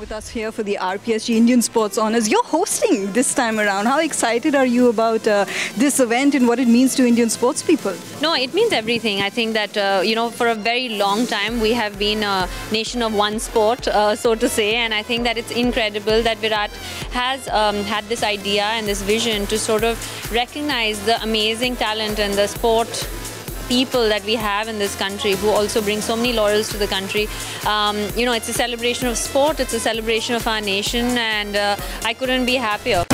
With us here for the RPSG Indian Sports Honors. You're hosting this time around. How excited are you about uh, this event and what it means to Indian sports people? No, it means everything. I think that, uh, you know, for a very long time we have been a nation of one sport, uh, so to say, and I think that it's incredible that Virat has um, had this idea and this vision to sort of recognize the amazing talent and the sport people that we have in this country who also bring so many laurels to the country. Um, you know, it's a celebration of sport, it's a celebration of our nation, and uh, I couldn't be happier.